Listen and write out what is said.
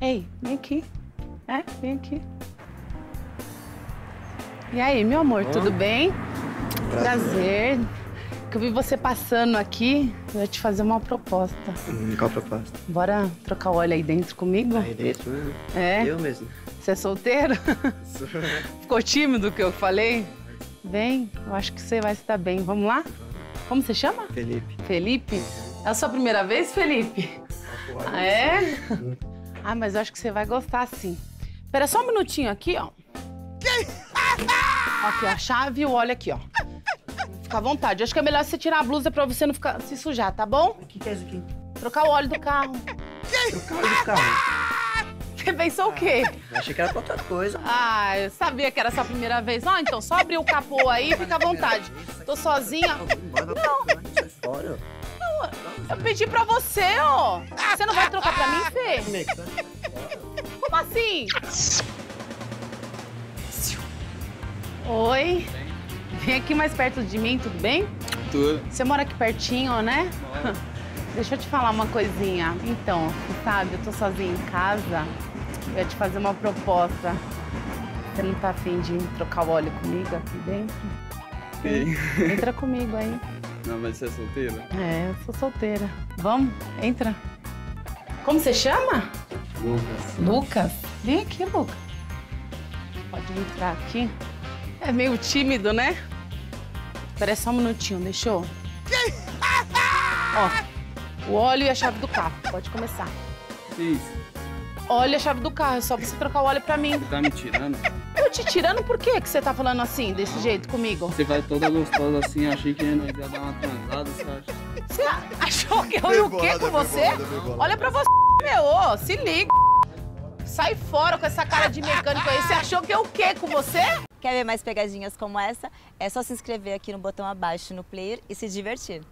Ei, vem aqui. É, vem aqui. E aí, meu amor, tudo bem? Prazer. Que eu vi você passando aqui, eu ia te fazer uma proposta. Hum, Qual proposta? Bora trocar o óleo aí dentro comigo? Aí dentro, né? É? Eu mesmo. Você é solteiro? Ficou tímido que eu falei? Vem, eu acho que você vai se dar bem. Vamos lá? Como você chama? Felipe. Felipe? É a sua primeira vez, Felipe? Ah, é? Ah, mas eu acho que você vai gostar sim. Espera só um minutinho aqui, ó. Aqui, a chave e o óleo aqui, ó. Fica à vontade. Eu acho que é melhor você tirar a blusa pra você não ficar, se sujar, tá bom? O que, que é isso aqui? Trocar o óleo do carro. O carro do carro. Você pensou o quê? Eu achei que era pra outra coisa. Ah, eu sabia que era a sua primeira vez. Ó, então só abrir o capô aí, fica à vontade. Tô sozinha. Não. Sai fora. Eu pedi pra você, ó. Você não vai trocar pra mim, Fê? Como assim? Oi. Vem aqui mais perto de mim, tudo bem? Tudo. Você mora aqui pertinho, né? Deixa eu te falar uma coisinha. Então, você sabe, eu tô sozinha em casa. Eu ia te fazer uma proposta. Você não tá afim de trocar o óleo comigo aqui dentro? Ei. Entra comigo aí. Não, mas você é solteira? É, eu sou solteira. Vamos? Entra. Como você chama? Lucas. Lucas? Vem aqui, Lucas. Pode entrar aqui. É meio tímido, né? Espera só um minutinho, deixou? Ó, o óleo e a chave do carro. Pode começar. Isso? Óleo e a chave do carro. É só você trocar o óleo pra mim. Você tá me tirando? Eu te tirando por quê que você tá falando assim, desse jeito comigo? Você vai toda gostosa assim, achei que nós ia dar uma transada, você acha? Você achou que eu ia o quê com você? Olha pra você, meu. ô, se liga. Sai fora com essa cara de mecânico aí. Você achou que eu o quê com você? Quer ver mais pegadinhas como essa? É só se inscrever aqui no botão abaixo no player e se divertir.